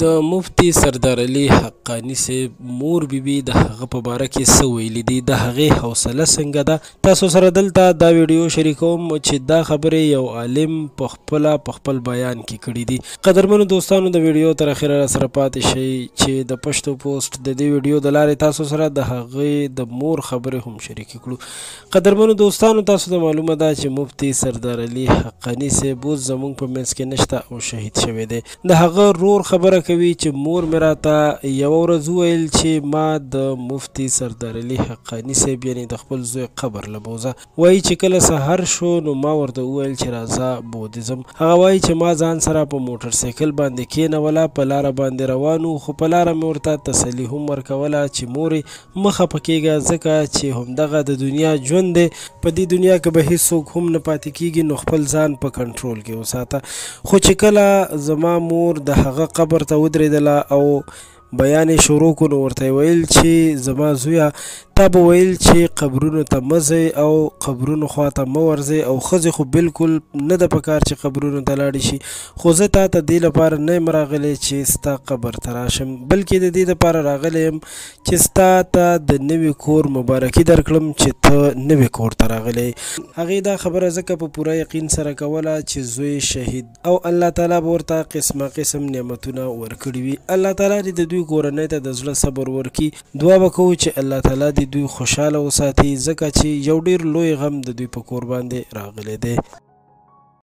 د مفتي سردار علي حقاني صاحب مور بي بي د هغه په باره کې څه ویلي دي د هغې حوصله څنګه ده تاسو سره دلته دا ویډیو شریکوم چې دا خبرې یو عالم په خپله په خپل بیان کې کړي دي قدرمنو دوستانو د ویډیو تر اخره را سره پاتې شئ چې د پښتو پوسټ د دې ویډیو د لارې تاسو سره د هغې د مور خبرې هم شریکې کړو قدرمنو دوستانو تاسو ته معلومه ده چې مفتي سردار علي حقاني صاحب اوس زمونږ په منځ کې نشته او شهید شوی دی د هغه رور خبره کوي چې مور مې راته یوه ورځ وویل چې ما د مفتي سردار علي حقاني صاحب یعنې د خپل زوی قبر له بوزه وایي چې کله سهار شو نو ما ورته وویل چې راځه بودیزم هغه وایي چې ما ځان سره په موټر سایکل باندې کېنوله په لاره باندې روانو خو په لاره مې ورته تسلي هم ورکوله چې مورې مه خپه کېږه، ځکه چې همدغه د دنیا ژوند دی، په دې دنیا کې به هېڅوک هم نه پاتې کېږي، نو خپل ځان په کنټرول کې وساته. خو چې کله زما مور د هغه قبر ته ودرېدله او بیان یې شروع کړو، نو ورته یې ویل چې زما زویه! تا به ویل چې قبرونو ته مه ځئ او قبرونو خوا ته مه ورځئ او ښځې خو بلکل نه ده په کار چې قبرونو ته لاړې شي، خو زه تا ته دې لپاره نه یم راغلې چې ستا قبر ته راشم، بلکې د دې لپاره راغلې یم چې ستا ته د نوي کور مبارکي درکړم چې ته نوي کور ته راغلی هغې دا خبره ځکه په پوره یقین سره کوله چې زوی شهید او الله تعالی به ورته قسمه قسم نعمتونه ورکړي وي الله تعالی دې د دوی کورنۍ ته د زړه صبر ورکړي دعا به کوو چې الله تعالی دې دوی خوشحاله وساتي ځکه چې یو ډیر لوی غم د دوی په کور باندې راغلی دی